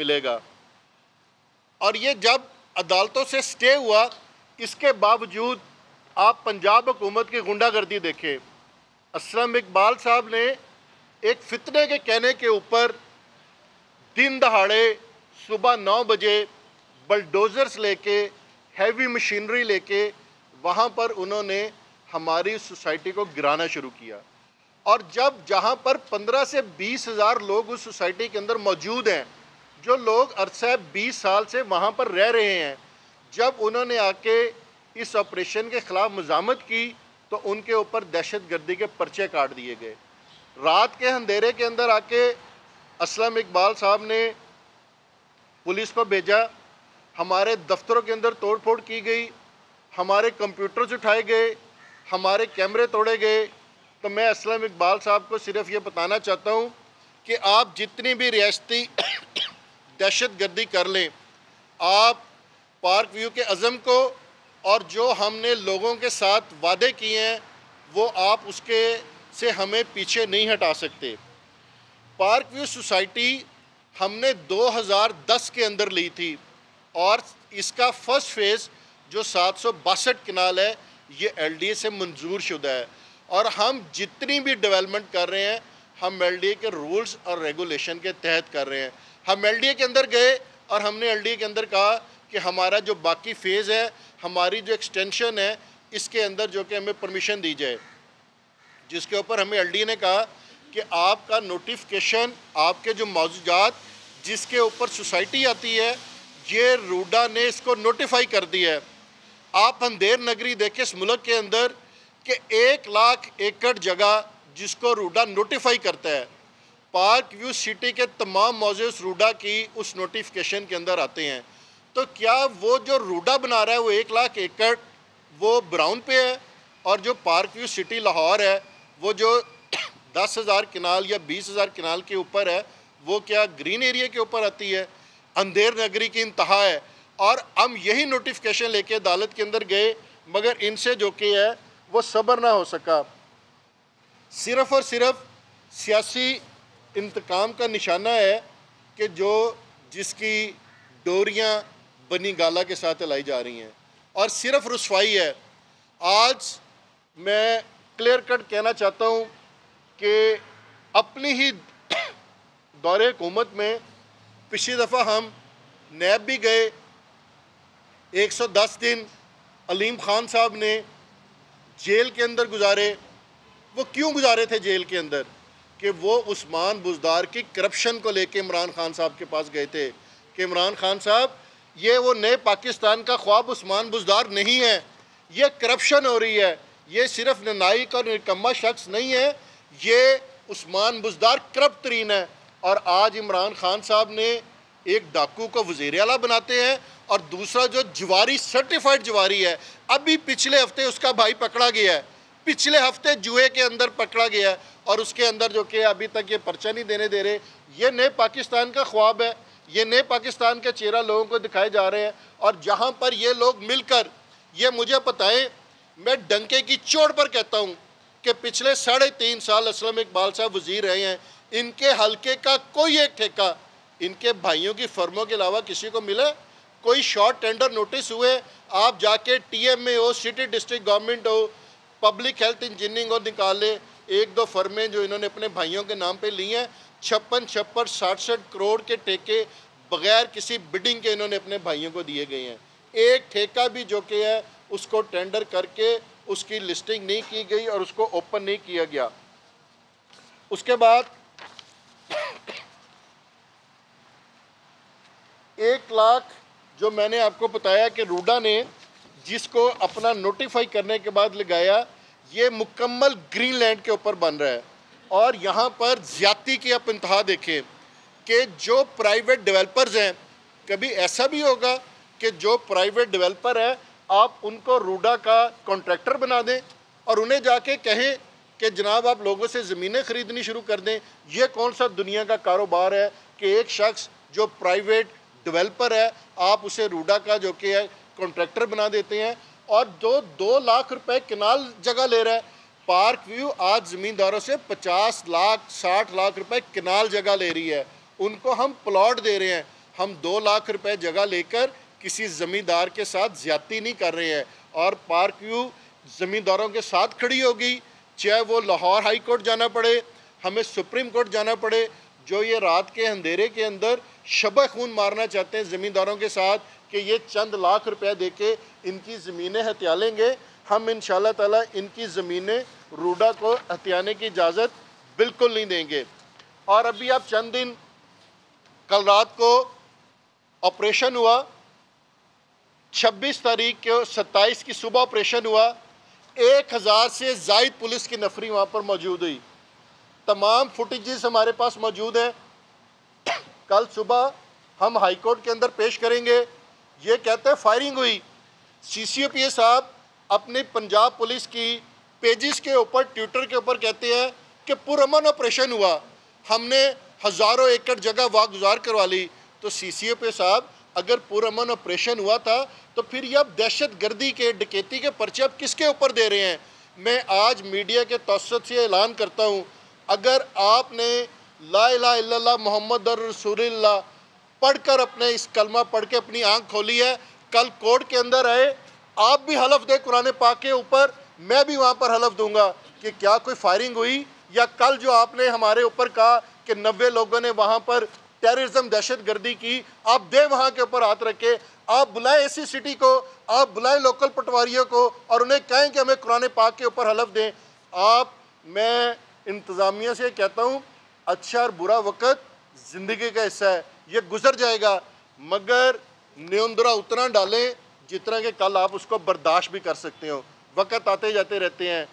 मिलेगा। और ये जब अदालतों से स्टे हुआ, इसके बावजूद आप पंजाब हुकूमत की गुंडागर्दी देखें। असलम इकबाल साहब ने एक फितने के कहने के ऊपर दिन दहाड़े सुबह नौ बजे बलडोज़र्स लेके हैवी मशीनरी लेके, वहाँ पर उन्होंने हमारी सोसाइटी को गिराना शुरू किया। और जब जहाँ पर पंद्रह से बीस हज़ार लोग उस सोसाइटी के अंदर मौजूद हैं जो लोग अरसा बीस साल से वहाँ पर रह रहे हैं, जब उन्होंने आके इस ऑपरेशन के ख़िलाफ़ मजामत की तो उनके ऊपर दहशत गर्दी के पर्चे काट दिए गए। रात के अंधेरे के अंदर आके असलम इकबाल साहब ने पुलिस पर भेजा। हमारे दफ्तरों के अंदर तोड़ फोड़ की गई। हमारे कंप्यूटर्स उठाए गए। हमारे कैमरे तोड़े गए। तो मैं असलम इकबाल साहब को सिर्फ़ ये बताना चाहता हूँ कि आप जितनी भी रियासती दहशत गर्दी कर लें। आप पार्क व्यू के अज़म को और जो हमने लोगों के साथ वादे किए हैं, वो आप उसके से हमें पीछे नहीं हटा सकते। पार्क व्यू सोसाइटी हमने 2010 के अंदर ली थी और इसका फ़र्स्ट फ़ेज़ जो सात किनाल है, ये एलडीए से मंजूर शुदा है। और हम जितनी भी डेवलपमेंट कर रहे हैं, हम एलडीए के रूल्स और रेगुलेशन के तहत कर रहे हैं। हम एलडीए के अंदर गए और हमने एलडीए के अंदर कहा कि हमारा जो बाकी फ़ेज़ है, हमारी जो एक्सटेंशन है, इसके अंदर जो कि हमें परमिशन दी जाए। जिसके ऊपर हमें एल ने कहा कि आपका नोटिफिकेशन आपके जो मौजूद जिसके ऊपर सोसाइटी आती है, ये रूडा ने इसको नोटिफाई कर दिया है। आप अंधेर नगरी देखें इस मुल्क के अंदर कि एक लाख एकड़ जगह जिसको रूडा नोटिफाई करता है। पार्क व्यू सिटी के तमाम मौजूद रूडा की उस नोटिफिकेशन के अंदर आते हैं। तो क्या वो जो रूडा बना रहा है, वो एक लाख एकड़, वो ब्राउन पे है? और जो पार्क व्यू सिटी लाहौर है, वो जो दस हज़ार किनाल या बीस हज़ार किनाल के ऊपर है, वो क्या ग्रीन एरिया के ऊपर आती है? अंधेर नगरी की इंतहा है। और हम यही नोटिफिकेशन लेके अदालत के अंदर गए, मगर इनसे जो कि है, वो सब्र ना हो सका। सिर्फ़ और सिर्फ़ सियासी इंतकाम का निशाना है कि जो जिसकी डोरियाँ बनी गाला के साथ लाई जा रही हैं। और सिर्फ़ रसवाई है। आज मैं क्लियर कट कहना चाहता हूँ कि अपनी ही दौरे हुकूमत में पिछली दफ़ा हम नैब भी गए। 110 दिन अलीम ख़ान साहब ने जेल के अंदर गुजारे। वो क्यों गुजारे थे जेल के अंदर? कि वो उस्मान बुजदार की करप्शन को लेके इमरान खान साहब के पास गए थे कि इमरान खान साहब, ये वो नए पाकिस्तान का ख्वाब उस्मान बुजदार नहीं है। ये करप्शन हो रही है। ये सिर्फ़ नाइक और निकम्मा शख्स नहीं है। ये उस्मान बुजदार करप्ट तरीन है। और आज इमरान खान साहब ने एक डाकू को वज़ीर अला बनाते हैं और दूसरा जो जवारी सर्टिफाइड जवारी है, अभी पिछले हफ़्ते उसका भाई पकड़ा गया है। पिछले हफ़्ते जुए के अंदर पकड़ा गया है। और उसके अंदर जो कि अभी तक ये पर्चा नहीं देने दे रहे, ये नए पाकिस्तान का ख्वाब है। ये नए पाकिस्तान का चेहरा लोगों को दिखाए जा रहे हैं और जहाँ पर ये लोग मिलकर, ये मुझे बताएँ, मैं डंके की चोट पर कहता हूँ कि पिछले साढ़े तीन साल असलम इकबाल साहब वज़ीर रहे हैं। इनके हलके का कोई एक ठेका, इनके भाइयों की फर्मों के अलावा किसी को मिले? कोई शॉर्ट टेंडर नोटिस हुए? आप जाके टीएम में हो, सिटी डिस्ट्रिक्ट गवर्नमेंट हो, पब्लिक हेल्थ इंजीनियरिंग हो, निकाले एक दो फर्में जो इन्होंने अपने भाइयों के नाम पे ली हैं, छप्पन छप्पन साठ साठ करोड़ के ठेके बगैर किसी बिडिंग के इन्होंने अपने भाइयों को दिए गए हैं। एक ठेका भी जो कि है, उसको टेंडर करके उसकी लिस्टिंग नहीं की गई और उसको ओपन नहीं किया गया। उसके बाद एक लाख जो मैंने आपको बताया कि रूडा ने जिसको अपना नोटिफाई करने के बाद लगाया ये मुकम्मल ग्रीन लैंड के ऊपर बन रहा है। और यहाँ पर ज़्यादती की आप इंतहा देखें कि जो प्राइवेट डेवलपर्स हैं, कभी ऐसा भी होगा कि जो प्राइवेट डेवलपर है, आप उनको रूडा का कॉन्ट्रैक्टर बना दें और उन्हें जाके कहें कि जनाब आप लोगों से ज़मीनें ख़रीदनी शुरू कर दें। ये कौन सा दुनिया का कारोबार है कि एक शख्स जो प्राइवेट डेवलपर है, आप उसे रूडा का जो कि है, कॉन्ट्रैक्टर बना देते हैं और जो दो लाख रुपए किनाल जगह ले रहा है। पार्क व्यू आज ज़मींदारों से पचास लाख, साठ लाख रुपए किनाल जगह ले रही है। उनको हम प्लॉट दे रहे हैं। हम दो लाख रुपए जगह लेकर किसी ज़मींदार के साथ ज़्यादती नहीं कर रहे हैं। और पार्क व्यू ज़मींदारों के साथ खड़ी होगी। चाहे वो लाहौर हाई कोर्ट जाना पड़े, हमें सुप्रीम कोर्ट जाना पड़े, जो ये रात के अंधेरे के अंदर शब खून मारना चाहते हैं ज़मींदारों के साथ कि ये चंद लाख रुपया दे के इनकी ज़मीनें हत्या लेंगे हम इन ताला इनकी ज़मीनें रूडा को हथियाने की इजाज़त बिल्कुल नहीं देंगे। और अभी आप चंद दिन, कल रात को ऑपरेशन हुआ। 26 तारीख को 27 की सुबह ऑपरेशन हुआ। एक हज़ार से जायद पुलिस की नफरी वहाँ पर मौजूद हुई। तमाम फुटेजेस हमारे पास मौजूद हैं। कल सुबह हम हाईकोर्ट के अंदर पेश करेंगे। ये कहते हैं फायरिंग हुई। सी सी ओ पी ए साहब अपनी पंजाब पुलिस की पेजिस के ऊपर ट्विटर के ऊपर कहते हैं कि पुरमन ऑपरेशन हुआ। हमने हज़ारों एकड़ जगह वागुजार करवा ली। तो सी सी ओ पी साहब, अगर पुरमन ऑपरेशन हुआ था तो फिर ये अब दहशत गर्दी के, डकैती के पर्चे अब किसके ऊपर दे रहे हैं? मैं आज मीडिया के तोसत से ऐलान करता हूँ। अगर आपने ला ला मोहम्मद रसूलुल्लाह पढ़कर अपने इस कलमा पढ़ के अपनी आँख खोली है। कल कोर्ट के अंदर आए, आप भी हलफ दे कुरान पाक के ऊपर, मैं भी वहाँ पर हलफ दूँगा कि क्या कोई फायरिंग हुई या कल जो आपने हमारे ऊपर कहा कि नब्बे लोगों ने वहाँ पर टेररिज्म दहशत गर्दी की, आप दे वहाँ के ऊपर हाथ रखे, आप बुलाएँ ऐसी सिटी को, आप बुलाएँ लोकल पटवारियों को और उन्हें कहें कि हमें कुरान पाक के ऊपर हलफ दें। आप, मैं इंतज़ामिया से कहता हूँ अच्छा और बुरा वक़्त ज़िंदगी का हिस्सा है। ये गुजर जाएगा। मगर न्यूंदरा उतना डालें जितना कि कल आप उसको बर्दाश्त भी कर सकते हो। वक़्त आते जाते रहते हैं।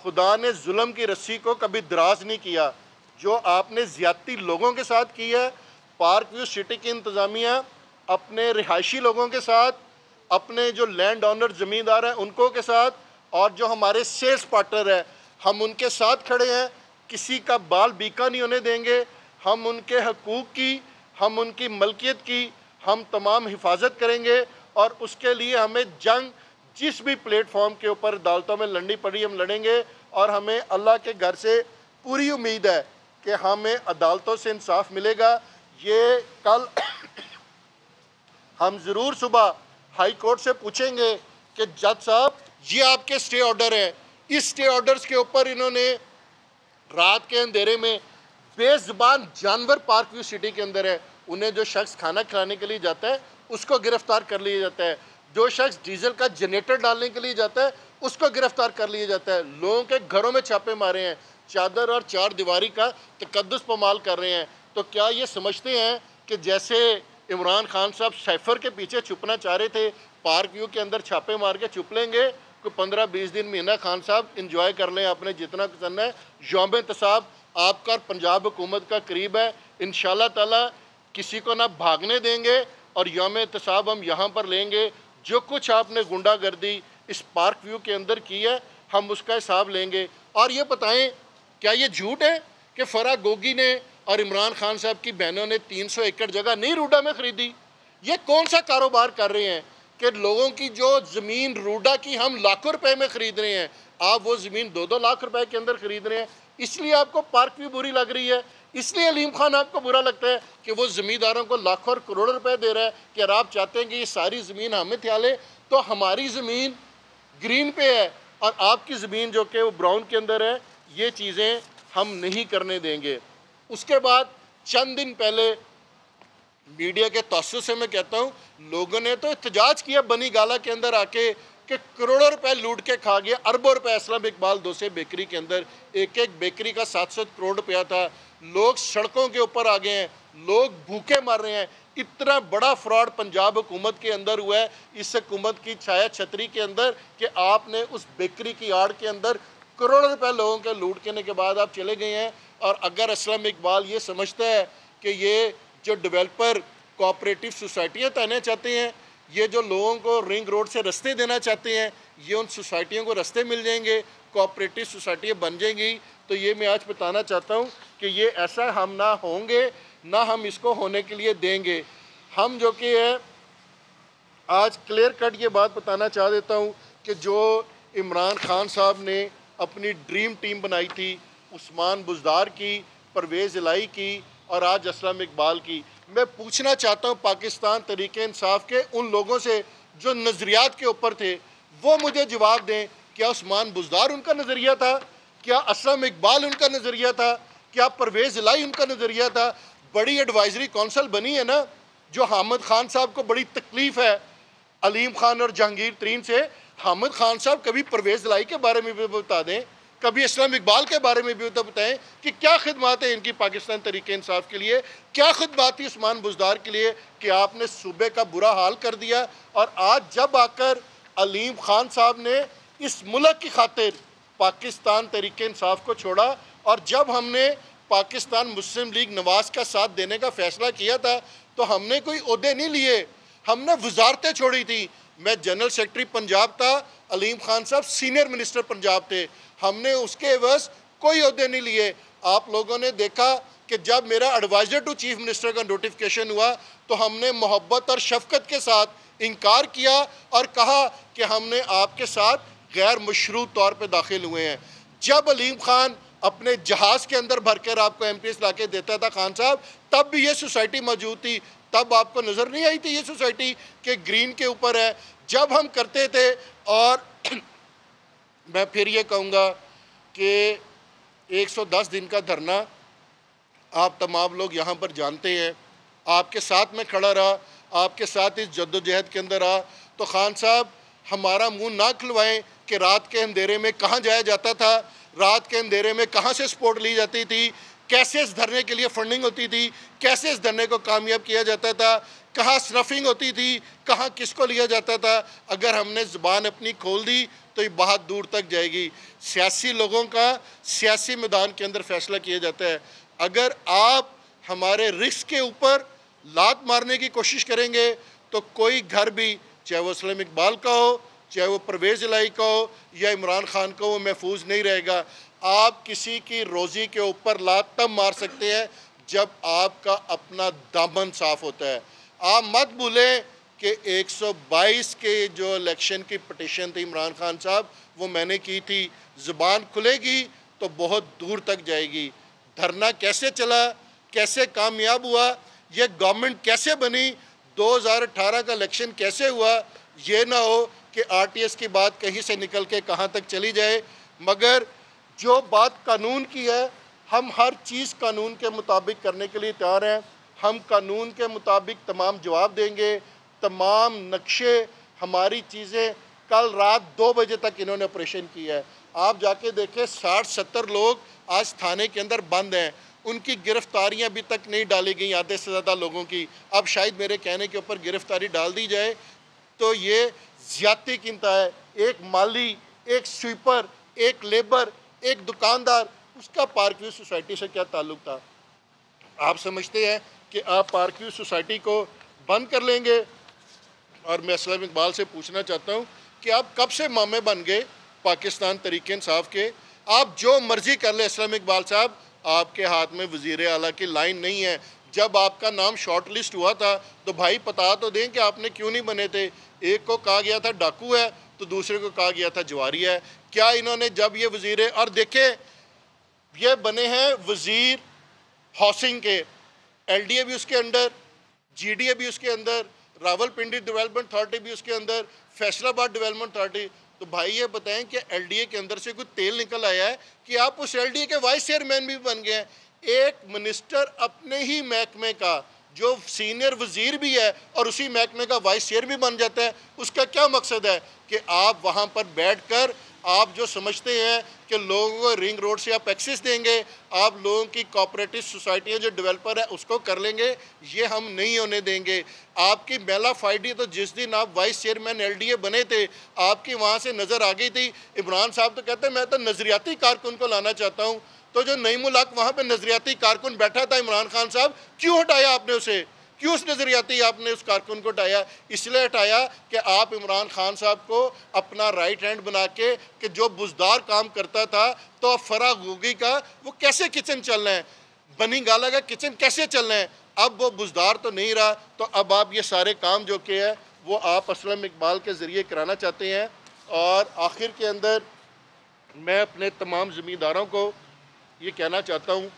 खुदा ने जुल्म की रस्सी को कभी दराज नहीं किया। जो आपने ज़्यादती लोगों के साथ की है, पार्क व्यू सिटी की इंतज़ामिया, अपने रिहायशी लोगों के साथ, अपने जो लैंड ऑनर ज़मींदार हैं उनको के साथ, और जो हमारे सेल्स पार्टनर हैं, हम उनके साथ खड़े हैं। किसी का बाल बीका नहीं होने देंगे। हम उनके हकूक़ की हम उनकी मलकियत की हम तमाम हिफाजत करेंगे और उसके लिए हमें जंग जिस भी प्लेटफॉर्म के ऊपर अदालतों में लड़नी पड़ी, हम लड़ेंगे और हमें अल्लाह के घर से पूरी उम्मीद है कि हमें अदालतों से इंसाफ मिलेगा। ये कल हम ज़रूर सुबह हाई कोर्ट से पूछेंगे कि, जज साहब, ये आपके स्टे ऑर्डर है। इस स्टे ऑर्डर्स के ऊपर इन्होंने रात के अंधेरे में बेजबान जानवर पार्क व्यू सिटी के अंदर है। उन्हें जो शख्स खाना खिलाने के लिए जाता है, उसको गिरफ़्तार कर लिया जाता है। जो शख्स डीजल का जनरेटर डालने के लिए जाता है, उसको गिरफ़्तार कर लिया जाता है। लोगों के घरों में छापे मारे हैं। चादर और चार दीवारी का तकदस पमाल कर रहे हैं। तो क्या ये समझते हैं कि जैसे इमरान खान साहब सैफर के पीछे छुपना चाह रहे थे, पार्क व्यू के अंदर छापे मार के छुप लेंगे कोई पंद्रह बीस दिन महीना खान साहब इंजॉय कर लें आपने जितना करना है। योम तसाब आपका पंजाब हुकूमत का करीब है। इन ताला किसी को ना भागने देंगे और योम एहतसाब हम यहाँ पर लेंगे। जो कुछ आपने गुंडागर्दी इस पार्क व्यू के अंदर की है, हम उसका हिसाब लेंगे। और ये बताएँ, क्या ये झूठ है कि फ़रा गोगी ने और इमरान खान साहब की बहनों ने 300 एकड़ जगह नहीं रूडा में ख़रीदी? ये कौन सा कारोबार कर रहे हैं कि लोगों की जो ज़मीन रूडा की हम लाखों रुपए में ख़रीद रहे हैं, आप वो ज़मीन दो दो लाख रुपए के अंदर ख़रीद रहे हैं। इसलिए आपको पार्क भी बुरी लग रही है। इसलिए अलीम खान आपको बुरा लगता है कि वो ज़मींदारों को लाखों और करोड़ों रुपए दे रहा है कि अगर आप चाहते हैं कि ये सारी ज़मीन हमें थयाले तो हमारी ज़मीन ग्रीन पे है और आपकी ज़मीन जो कि वो ब्राउन के अंदर है, ये चीज़ें हम नहीं करने देंगे। उसके बाद चंद दिन पहले मीडिया के तोसर से मैं कहता हूँ, लोगों ने तो एहतजाज किया बनी गाला के अंदर आके कि करोड़ों रुपए लूट के खा गया। अरबों रुपए असलम इकबाल दोसे बेकरी के अंदर। एक एक बेकरी का सात सौ करोड़ रुपया था। लोग सड़कों के ऊपर आ गए हैं। लोग भूखे मर रहे हैं। इतना बड़ा फ्रॉड पंजाब हुकूमत के अंदर हुआ है। इस हुकूमत की छाया छतरी के अंदर कि आपने उस बेकरी की आड़ के अंदर करोड़ों रुपए लोगों के लूट करने के बाद आप चले गए हैं। और अगर असलम इकबाल ये समझता है कि ये जो डेवलपर कोऑपरेटिव सोसाइटियाँ तहने चाहते हैं ये जो लोगों को रिंग रोड से रास्ते देना चाहते हैं, ये उन सोसाइटियों को रास्ते मिल जाएँगे कोऑपरेटिव सोसाइटियाँ बन जाएँगी। तो ये मैं आज बताना चाहता हूँ कि ये ऐसा हम ना होंगे, ना हम इसको होने के लिए देंगे। हम जो कि है, आज क्लियर कट ये बात बताना चाह देता हूँ कि जो इमरान खान साहब ने अपनी ड्रीम टीम बनाई थी, उस्मान बुजदार की, परवेज़ इलाई की और आज असलम इकबाल की। मैं पूछना चाहता हूँ पाकिस्तान तरीके इंसाफ के उन लोगों से जो नज़रियात के ऊपर थे, वो मुझे जवाब दें, क्या उस्मान बुजदार उनका नज़रिया था? क्या असलम इकबाल उनका नज़रिया था? क्या परवेज़ लाई उनका नज़रिया था? बड़ी एडवाइजरी कौंसल बनी है ना, जो हामिद खान साहब को बड़ी तकलीफ़ है। अलीम खान और जहांगीर तरीन से हामिद खान साहब कभी परवेज़ लाई के बारे में भी बता दें कभी इस्लाम इकबाल के बारे में भी तो बताएँ कि क्या खदमात है इनकी पाकिस्तान तरीके इंसाफ के लिए? क्या खदमात थी उस्मान बुजदार के लिए कि आपने सूबे का बुरा हाल कर दिया? और आज जब आकर अलीम खान साहब ने इस मुल्क की खातिर पाकिस्तान तरीके इंसाफ को छोड़ा और जब हमने पाकिस्तान मुस्लिम लीग नवाज़ का साथ देने का फैसला किया था तो हमने कोई अहदे नहीं लिए। हमने वजारतें छोड़ी थी। मैं जनरल सेक्रेटरी पंजाब था, अलीम खान साहब सीनियर मिनिस्टर पंजाब थे। हमने उसके बस कोई अहदे नहीं लिए। आप लोगों ने देखा कि जब मेरा एडवाइज़र टू चीफ मिनिस्टर का नोटिफिकेशन हुआ तो हमने मोहब्बत और शफकत के साथ इनकार किया और कहा कि हमने आपके साथ गैर मशरू तौर पर दाखिल हुए हैं। जब अलीम खान अपने जहाज़ के अंदर भर कर आपको एम पी एस ला के देता था खान साहब, तब भी ये सोसाइटी मौजूद थी। तब आपको नज़र नहीं आई थी ये सोसाइटी के ग्रीन के ऊपर है। जब हम करते थे और मैं फिर ये कहूँगा कि 110 दिन का धरना आप तमाम लोग यहाँ पर जानते हैं। आपके साथ में खड़ा रहा, आपके साथ इस जद्दोजहद के अंदर रहा। तो खान साहब, हमारा मुँह ना खुलवाएँ कि रात के अंधेरे में कहाँ जाया जाता था, रात के अंधेरे में कहाँ से सपोर्ट ली जाती थी, कैसे इस धरने के लिए फंडिंग होती थी, कैसे इस धरने को कामयाब किया जाता था, कहाँ स्नफिंग होती थी, कहाँ किसको लिया जाता था। अगर हमने ज़ुबान अपनी खोल दी तो ये बहुत दूर तक जाएगी। सियासी लोगों का सियासी मैदान के अंदर फैसला किया जाता है। अगर आप हमारे रिस्क के ऊपर लात मारने की कोशिश करेंगे तो कोई घर भी, चाहे वो सलीम इकबाल का हो, चाहे वो परवेज़ लाई का हो, या इमरान खान का वो महफूज नहीं रहेगा। आप किसी की रोज़ी के ऊपर लात तब मार सकते हैं, जब आपका अपना दामन साफ़ होता है। आप मत भूलें कि 122 के जो इलेक्शन की पटिशन थी इमरान खान साहब, वो मैंने की थी। ज़ुबान खुलेगी तो बहुत दूर तक जाएगी। धरना कैसे चला, कैसे कामयाब हुआ, ये गवर्नमेंट कैसे बनी 2018 का इलेक्शन कैसे हुआ, ये ना हो कि आरटीएस की बात कहीं से निकल के कहाँ तक चली जाए। मगर जो बात कानून की है, हम हर चीज़ कानून के मुताबिक करने के लिए तैयार हैं। हम कानून के मुताबिक तमाम जवाब देंगे। तमाम नक्शे, हमारी चीज़ें कल रात दो बजे तक इन्होंने ऑपरेशन किया है। आप जाके देखें, साठ, सत्तर लोग आज थाने के अंदर बंद हैं। उनकी गिरफ्तारियाँ अभी तक नहीं डाली गई, आधे से ज़्यादा लोगों की। अब शायद मेरे कहने के ऊपर गिरफ्तारी डाल दी जाए तो ये ज़्यादा कीमता है। एक माली, एक स्वीपर, एक लेबर, एक दुकानदार, उसका पार्क व्यू सोसाइटी से क्या ताल्लुक था? आप समझते हैं कि आप पार्क व्यू सोसाइटी को बंद कर लेंगे और मैं असलम इकबाल से पूछना चाहता हूँ कि आप कब से मामे बन गए पाकिस्तान तरीके इंसाफ के? आप जो मर्ज़ी कर ले, असलम इकबाल साहब, आपके हाथ में वज़ी अला की लाइन नहीं है। जब आपका नाम शॉर्ट लिस्ट हुआ था तो भाई पता तो दें कि आपने क्यों नहीं बने थे? एक को कहा गया था डाकू है तो दूसरे को कहा गया था जवारी है। क्या इन्होंने जब ये वज़ीर, और देखे, ये बने हैं वज़ीर हाउसिंग के। एलडीए भी उसके अंदर जीडीए भी उसके अंदर रावलपिंडी डेवलपमेंट अथॉरिटी भी उसके अंदर, फैसलाबाद डेवलपमेंट अथॉरिटी। तो भाई ये बताएँ कि एलडीए के अंदर से कुछ तेल निकल आया है कि आप उस एलडीए के वाइस चेयरमैन भी बन गए हैं। एक मिनिस्टर अपने ही महकमे का, जो सीनियर वज़ीर भी है और उसी महकमे का वाइस चेयर भी बन जाता है। उसका क्या मकसद है कि आप वहाँ पर बैठ कर आप जो समझते हैं कि लोगों को रिंग रोड से आप एक्सेस देंगे, आप लोगों की कोऑपरेटिव सोसाइटियाँ जो डेवलपर है, उसको कर लेंगे, ये हम नहीं होने देंगे। आपकी मेला फाइडी तो जिस दिन आप वाइस चेयरमैन एलडीए बने थे, आपकी वहाँ से नज़र आ गई थी। इमरान साहब तो कहते मैं तो नज़रियाती कारकुन को लाना चाहता हूँ। तो जो नई मुलाक वहाँ पर नज़रियाती कारकुन बैठा था, इमरान खान साहब, क्यों हटाया आपने उसे? क्यों उस नज़रियाती आपने उस कारकुन को हटाया। इसलिए हटाया कि आप इमरान खान साहब को अपना राइट हैंड बना के कि जो बुजदार काम करता था तो अब फरा गोगी का वो कैसे किचन चल रहे हैं? बनी गाला का किचन कैसे चल रहे हैं? अब वो बुजदार तो नहीं रहा। तो अब आप ये सारे काम जो के है, वो आप असलम इकबाल के ज़रिए कराना चाहते हैं। और आखिर के अंदर मैं अपने तमाम ज़मींदारों को ये कहना चाहता हूँ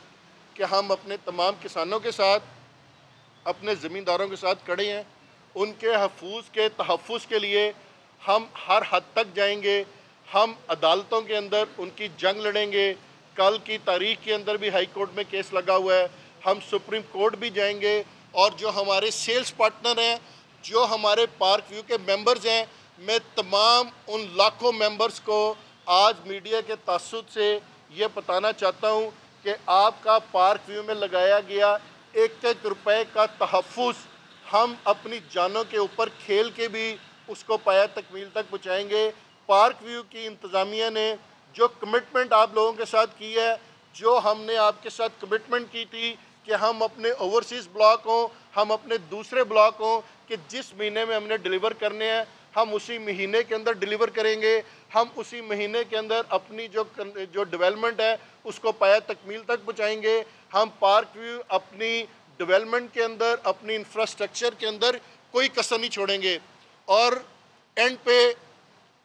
कि हम अपने तमाम किसानों के साथ अपने ज़मींदारों के साथ खड़े हैं। उनके हफूज के तहफ़ के लिए हम हर हद तक जाएँगे। हम अदालतों के अंदर उनकी जंग लड़ेंगे। कल की तारीख के अंदर भी हाई कोर्ट में केस लगा हुआ है। हम सुप्रीम कोर्ट भी जाएँगे और जो हमारे सेल्स पार्टनर हैं, जो हमारे पार्क व्यू के मेंबर्स हैं, मैं तमाम उन लाखों मेंबर्स को आज मीडिया के तसद से ये बताना चाहता हूँ कि आपका पार्क व्यू में लगाया गया एक एक रुपए का तहफ़ हम अपनी जानों के ऊपर खेल के भी उसको पाया तकमील तक पहुँचाएँगे। पार्क व्यू की इंतज़ामिया ने जो कमिटमेंट आप लोगों के साथ की है, जो हमने आपके साथ कमिटमेंट की थी कि हम अपने ओवरसीज़ ब्लॉक हों, हम अपने दूसरे ब्लॉक हों कि जिस महीने में हमने डिलीवर करने हैं, हम उसी महीने के अंदर डिलीवर करेंगे। हम उसी महीने के अंदर अपनी जो जो डेवलपमेंट है, उसको पाया तकमील तक पहुँचाएँगे। हम पार्क व्यू अपनी डेवलपमेंट के अंदर, अपनी इंफ्रास्ट्रक्चर के अंदर कोई कसर नहीं छोड़ेंगे। और एंड पे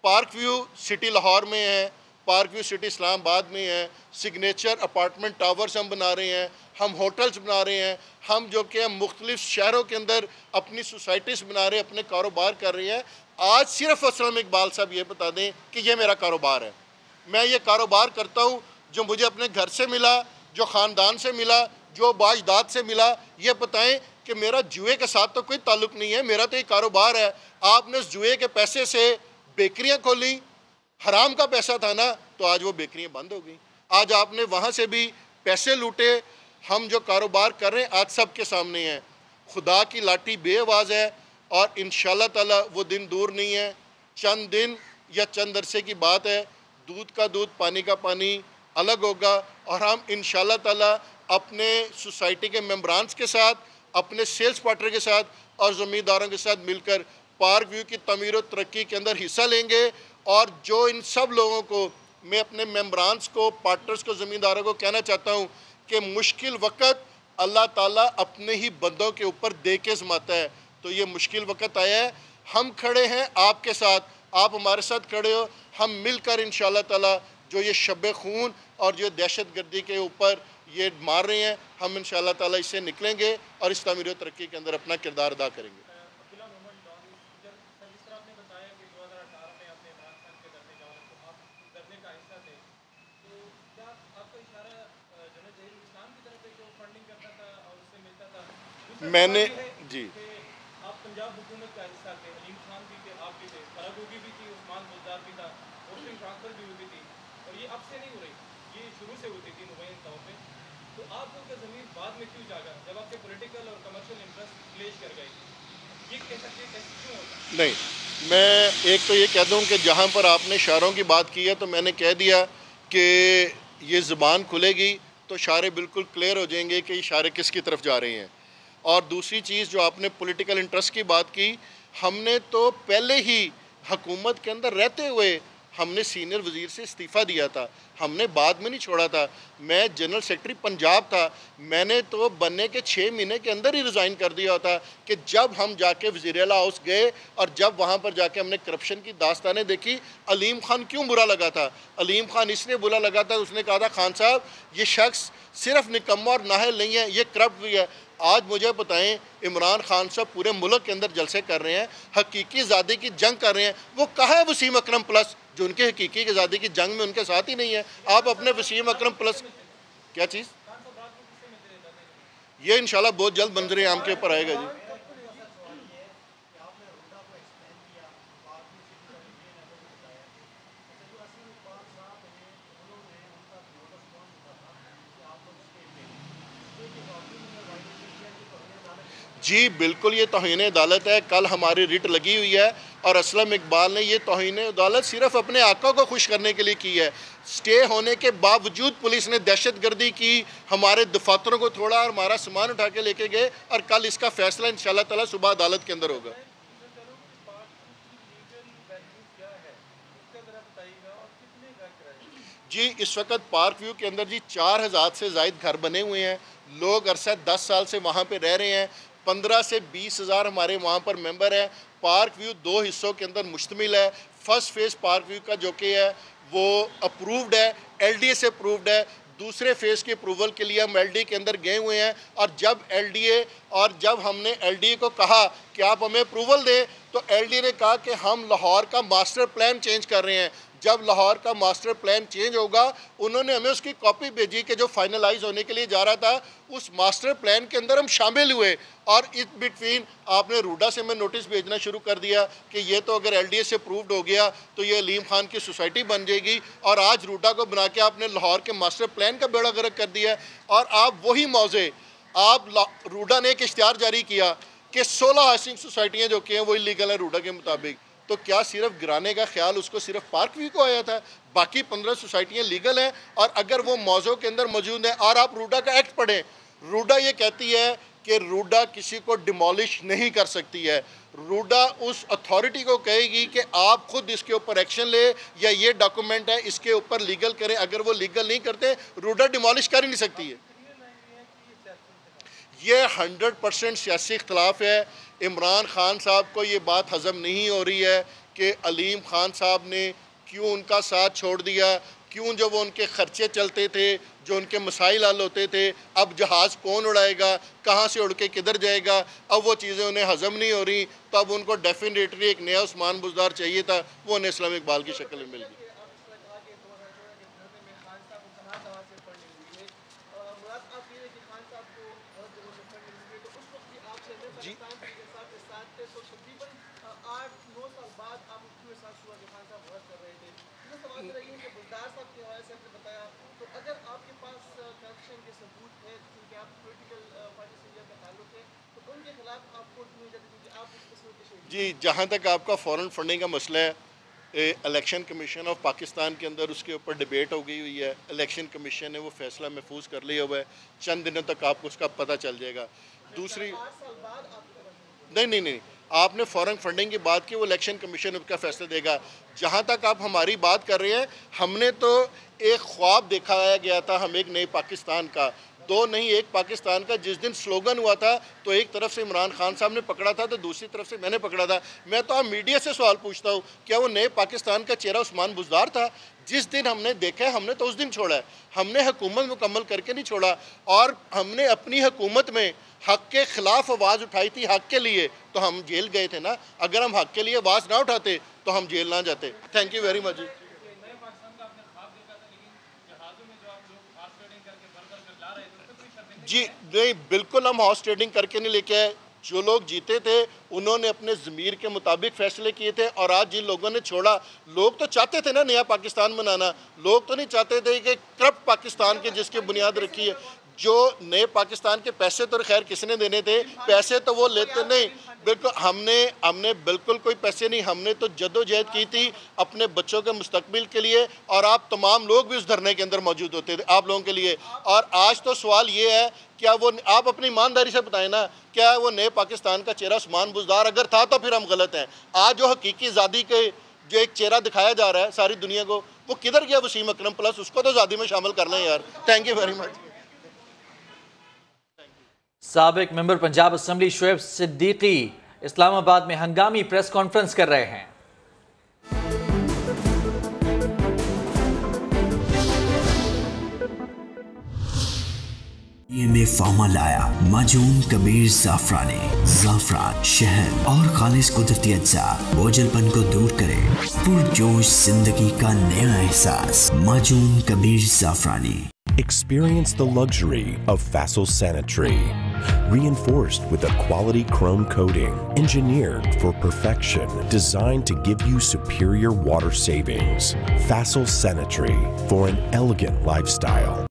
पार्क व्यू सिटी लाहौर में है। पार्क व्यू सिटी इस्लामाबाद में है सिग्नेचर अपार्टमेंट टावर्स हम बना रहे हैं, हम होटल्स बना रहे हैं, हम जो कि हम मुख्तलिफ़ शहरों के अंदर अपनी सोसाइटीज़ बना रहे हैं, अपने कारोबार कर रहे हैं। आज सिर्फ़ असलम इकबाल साहब ये बता दें कि ये मेरा कारोबार है। मैं ये कारोबार करता हूँ जो मुझे अपने घर से मिला, जो ख़ानदान से मिला, जो बाजदाद से मिला। ये बताएँ कि मेरा जुए के साथ तो कोई ताल्लुक़ नहीं है, मेरा तो ये कारोबार है। आपने उस जुए के पैसे से बेकरियाँ खोली हराम का पैसा था ना तो आज वो बेकरियाँ बंद हो गई। आज आपने वहाँ से भी पैसे लूटे, हम जो कारोबार कर रहे हैं, आज सब के सामने हैं। खुदा की लाठी बेआवाज़ है और इन ताला वो दिन दूर नहीं है। चंद दिन या चंद अरसे की बात है, दूध का दूध, पानी का पानी अलग होगा और हम इन ताला अपने सोसाइटी के मेम्बरानस के साथ, अपने सेल्स पार्टनर के साथ और ज़मींदारों के साथ मिलकर पार्क व्यू की तमीर तरक्की के अंदर हिस्सा लेंगे। और जो इन सब लोगों को मैं अपने मेम्बरानस को, पार्टनर्स को, ज़मींदारों को कहना चाहता हूँ कि मुश्किल वक़्त अल्लाह ताला अपने ही बंदों के ऊपर दे के जमाता है। तो ये मुश्किल वक़्त आया है। हम खड़े हैं आपके साथ। आप हमारे साथ खड़े हो। हम मिलकर इन ताला जो ये शब खून और जो दहशत गर्दी के ऊपर ये मार रहे हैं, हम इन ताला इससे निकलेंगे और इस तमीर तरक्की के अंदर अपना किरदार अदा करेंगे मैंने जी आप पंजाब हुकूमत का हिस्सा थे अलीम खान भी थे आप भी थे फरागोगी भी थी उस्मान गुलजार भी था पोस्टिंग ट्रांसफ़र भी हुई थी और ये अब से नहीं हो रही ये शुरू से होती थी नुमाइन तौर पर तो आपको का ज़मीन बाद में क्यों जागा जब आपके पोलिटिकल और कमर्शियल इंटरेस्ट क्लेश कर गए? ये कह सकते क्यों होता? नहीं मैं एक तो ये कह दूँ कि जहाँ पर आपने शारों की बात की है तो मैंने कह दिया कि ये ज़ुबान खुलेगी तो शारे बिल्कुल क्लियर हो जाएँगे कि इशारे किसकी तरफ़ जा रहे हैं। और दूसरी चीज़ जो आपने पॉलिटिकल इंटरेस्ट की बात की, हमने तो पहले ही हकूमत के अंदर रहते हुए हमने सीनियर वज़ीर से इस्तीफ़ा दिया था। हमने बाद में नहीं छोड़ा था। मैं जनरल सेक्रेटरी पंजाब था। मैंने तो बनने के छः महीने के अंदर ही रिज़ाइन कर दिया था कि जब हम जाके वज़ी हाउस गए और जब वहाँ पर जाके हमने करप्शन की दास्तानें देखी, अलीम खान क्यों बुरा लगा था? अलीम खान इसलिए बुरा लगा था, उसने कहा था, खान साहब, ये शख्स सिर्फ़ निकम्मा और नाहल नहीं है, ये करप्ट भी है। आज मुझे बताएँ, इमरान खान साहब पूरे मुल्क के अंदर जलसे कर रहे हैं, हकीकी आज़ादी की जंग कर रहे हैं। वो कहा है वसीम अक्रम प्लस, जो उनके हकीकी आज़ादी की जंग में उनके साथ ही नहीं है? आप अपने वसीम अक्रम प्लस, क्या चीज़? ये इंशाल्लाह बहुत जल्द मंजरे आम के ऊपर आएगा जी। जी, बिल्कुल ये तोहन अदालत है। कल हमारी रिट लगी हुई है और असलम इकबाल ने ये तोहन अदालत सिर्फ़ अपने आका को खुश करने के लिए की है। स्टे होने के बावजूद पुलिस ने दहशत गर्दी की, हमारे दफातरों को थोड़ा और हमारा सामान उठा के लेके गए और कल इसका फैसला इन ताला सुबह अदालत के अंदर होगा। जी, इस वक्त पार्क व्यू के अंदर जी, चार हज़ार से जायद घर बने हुए हैं। लोग अरसा दस साल से वहाँ पे रह रहे हैं। पंद्रह से बीस हज़ार हमारे वहाँ पर मेंबर हैं। पार्क व्यू दो हिस्सों के अंदर मुश्तमिल है। फ़र्स्ट फ़ेज़ पार्क व्यू का जो कि है, वो अप्रूव्ड है एल डी से अप्रूव्ड है। दूसरे फ़ेज़ के अप्रूवल के लिए हम एलडी के अंदर गए हुए हैं और जब एलडीए और जब हमने एलडीए को कहा कि आप हमें अप्रूवल दें तो एलडी ने कहा कि हम लाहौर का मास्टर प्लान चेंज कर रहे हैं। जब लाहौर का मास्टर प्लान चेंज होगा, उन्होंने हमें उसकी कॉपी भेजी कि जो फाइनलाइज होने के लिए जा रहा था, उस मास्टर प्लान के अंदर हम शामिल हुए। और इस बिटवीन आपने रूडा से मैं नोटिस भेजना शुरू कर दिया कि ये तो अगर एल से अप्रूव्ड हो गया तो ये अलीम खान की सोसाइटी बन जाएगी। और आज रूडा को बना के आपने लाहौर के मास्टर प्लान का बेड़ा गर्क कर दिया और आप वही मौजे, आप रूडा ने एक इश्तहार जारी किया कि सोलह हाउसिंग सोसाइटियाँ जो कि हैं, वो इलीगल हैं रूडा के मुताबिक। तो क्या सिर्फ़ गिराने का ख्याल, उसको सिर्फ़ पार्क व्यू को आया था? बाकी पंद्रह सोसाइटियाँ लीगल हैं और अगर वो मौजों के अंदर मौजूद हैं और आप रूडा का एक्ट पढ़ें, रूडा ये कहती है कि रूडा किसी को डिमोलिश नहीं कर सकती है। रूडा उस अथॉरिटी को कहेगी कि आप खुद इसके ऊपर एक्शन ले या ये डॉक्यूमेंट है, इसके ऊपर लीगल करें। अगर वो लीगल नहीं करते, रूडा डिमोलिश कर ही नहीं सकती है। ये हंड्रेड परसेंट सियासी इख्तलाफ है। इमरान खान साहब को ये बात हज़म नहीं हो रही है कि अलीम खान साहब ने क्यों उनका साथ छोड़ दिया, क्यों जो वो उनके ख़र्चे चलते थे, जो उनके मसाइल हल होते थे, अब जहाज़ कौन उड़ाएगा, कहाँ से उड़ के किधर जाएगा, अब वो चीज़ें उन्हें हज़म नहीं हो रही तो अब उनको डेफिनेटली एक नया उस्मान बुजदार चाहिए था, वो उन्हें इस्लाम इकबाल की शक्ल में मिल गई। जी जहाँ तक आपका फॉरेन फंडिंग का मसला है इलेक्शन कमीशन ऑफ़ पाकिस्तान के अंदर उसके ऊपर डिबेट हो गई हुई है इलेक्शन कमीशन ने वो फैसला महफूज कर लिया हुआ है चंद दिनों तक आपको उसका पता चल जाएगा। दूसरी नहीं नहीं नहीं आपने फॉरेन फंडिंग की बात की वो इलेक्शन कमीशन उसका फैसला देगा। जहाँ तक आप हमारी बात कर रहे हैं हमने तो एक ख्वाब दिखाया गया था हम एक नए पाकिस्तान का। दो नहीं, एक पाकिस्तान का, जिस दिन स्लोगन हुआ था तो एक तरफ़ से इमरान खान साहब ने पकड़ा था तो दूसरी तरफ़ से मैंने पकड़ा था। मैं तो आप मीडिया से सवाल पूछता हूँ, क्या वो नए पाकिस्तान का चेहरा उस्मान बुजदार था? जिस दिन हमने देखा है, हमने तो उस दिन छोड़ा है। हमने हुकूमत मुकम्मल करके नहीं छोड़ा। और हमने अपनी हुकूमत में हक के ख़िलाफ़ आवाज़ उठाई थी हक के लिए तो हम जेल गए थे ना। अगर हम हक के लिए आवाज़ ना उठाते तो हम जेल ना जाते। थैंक यू वेरी मच जी, नहीं, बिल्कुल हम हॉर्स ट्रेडिंग करके नहीं लेके आए। जो लोग जीते थे, उन्होंने अपने ज़मीर के मुताबिक फ़ैसले किए थे और आज जिन लोगों ने छोड़ा, लोग तो चाहते थे ना नया पाकिस्तान बनाना। लोग तो नहीं चाहते थे कि करप्ट पाकिस्तान के जिसकी बुनियाद रखी है। जो नए पाकिस्तान के पैसे तो खैर किसने देने थे? पैसे तो वो लेते नहीं। बिल्कुल, हमने हमने बिल्कुल कोई पैसे नहीं। हमने तो जदोजहद की थी अपने बच्चों के मुस्तबिल के लिए और आप तमाम लोग भी उस धरने के अंदर मौजूद होते थे, आप लोगों के लिए। और आज तो सवाल ये है, क्या वो, आप अपनी ईमानदारी से बताएँ ना, क्या वो नए पाकिस्तान का चेहरा उस्मान बुजदार अगर था तो फिर हम गलत हैं। आज जो हकीकी आज़ादी के, जो एक चेहरा दिखाया जा रहा है सारी दुनिया को, वो किधर गया वसीम अक्रम? प्लस उसको तो आज़ादी में शामिल कर लें यार। थैंक यू वेरी मच सबक मेंबर पंजाब असम्बली शुएब सिद्दीकी इस्लामाबाद में हंगामी प्रेस कॉन्फ्रेंस कर रहे हैं। में फार्मा लाया माजून कबीर जाफरानी। जाफरान शहद और खालिश कुदरती अज्जा, बोझलपन को दूर करे। पुरजोश ज़िंदगी का नया एहसास, माजून Kabir Jafrani. Experience the luxury of Facile Sanitary. Reinforced with a quality chrome coating, engineered for perfection, designed to give you superior water savings. Facile Sanitary for an elegant lifestyle.